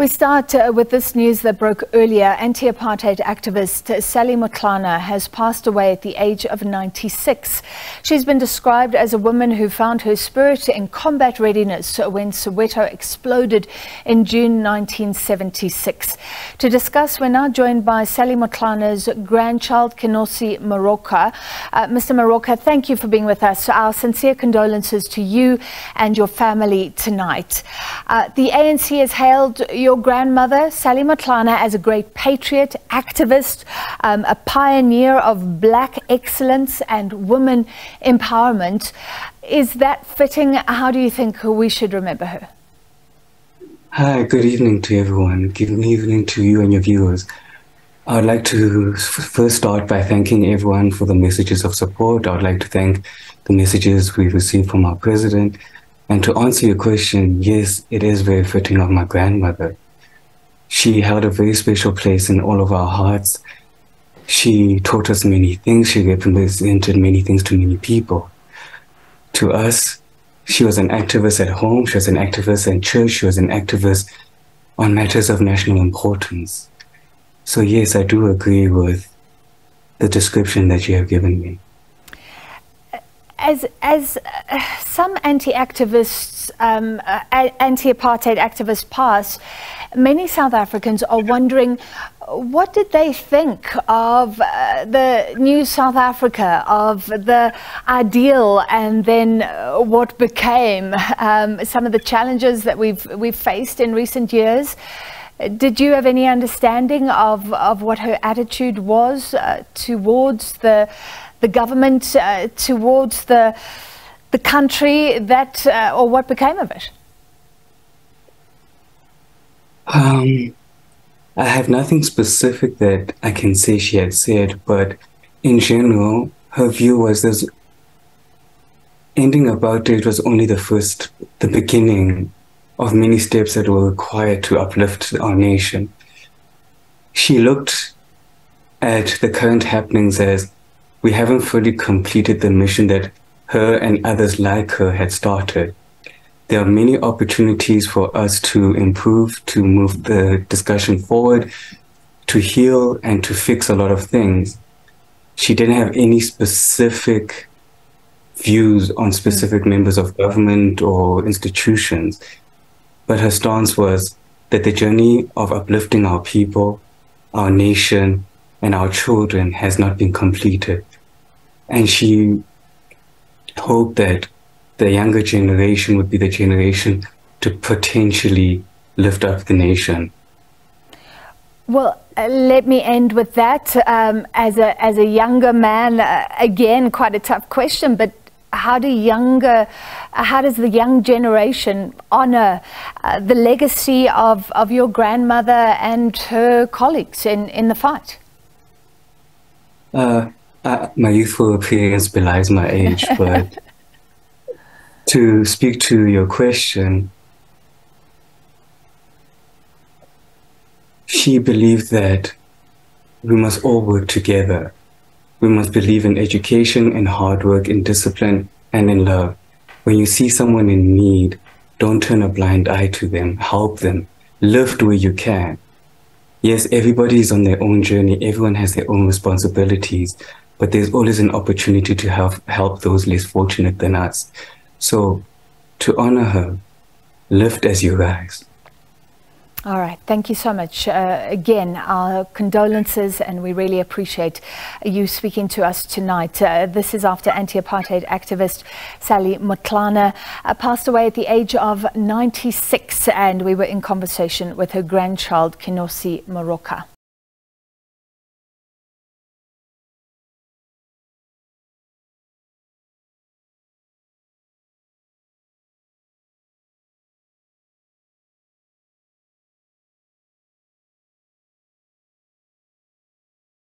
We start uh, with this news that broke earlier. Anti apartheid activist Sally Motlana has passed away at the age of 96. She's been described as a woman who found her spirit in combat readiness when Soweto exploded in June 1976. To discuss, we're now joined by Sally Motlana's grandchild, Kenosi Moroka. Uh, Mr. Moroka, thank you for being with us. Our sincere condolences to you and your family tonight. Uh, the ANC has hailed your your grandmother, Sally Motlana, as a great patriot, activist, um, a pioneer of black excellence and women empowerment. Is that fitting? How do you think we should remember her? Hi, good evening to everyone. Good evening to you and your viewers. I'd like to first start by thanking everyone for the messages of support. I'd like to thank the messages we've received from our president and to answer your question, yes, it is very fitting of my grandmother. She held a very special place in all of our hearts. She taught us many things. She represented many things to many people. To us, she was an activist at home. She was an activist in church. She was an activist on matters of national importance. So yes, I do agree with the description that you have given me as as uh, some anti-activists, um, uh, anti-apartheid activists pass, many South Africans are wondering what did they think of uh, the new South Africa, of the ideal, and then uh, what became um, some of the challenges that we've we've faced in recent years. Did you have any understanding of, of what her attitude was uh, towards the the government uh, towards the the country that uh, or what became of it? Um, I have nothing specific that I can say she had said, but in general, her view was this ending about it was only the first, the beginning of many steps that were required to uplift our nation. She looked at the current happenings as we haven't fully completed the mission that her and others like her had started. There are many opportunities for us to improve, to move the discussion forward, to heal, and to fix a lot of things. She didn't have any specific views on specific mm. members of government or institutions, but her stance was that the journey of uplifting our people, our nation, and our children has not been completed. And she hoped that the younger generation would be the generation to potentially lift up the nation. Well, uh, let me end with that. Um, as a as a younger man, uh, again, quite a tough question, but how do younger, uh, how does the young generation honor uh, the legacy of, of your grandmother and her colleagues in, in the fight? Uh, uh, my youthful appearance belies my age, but to speak to your question, she believed that we must all work together. We must believe in education and hard work, in discipline and in love. When you see someone in need, don't turn a blind eye to them. Help them. Lift where you can. Yes, everybody is on their own journey. Everyone has their own responsibilities but there's always an opportunity to help help those less fortunate than us. So to honor her, lift as you rise. All right. Thank you so much. Uh, again, our condolences, and we really appreciate you speaking to us tonight. Uh, this is after anti apartheid activist Sally Motlana uh, passed away at the age of 96, and we were in conversation with her grandchild, Kenosi Moroka.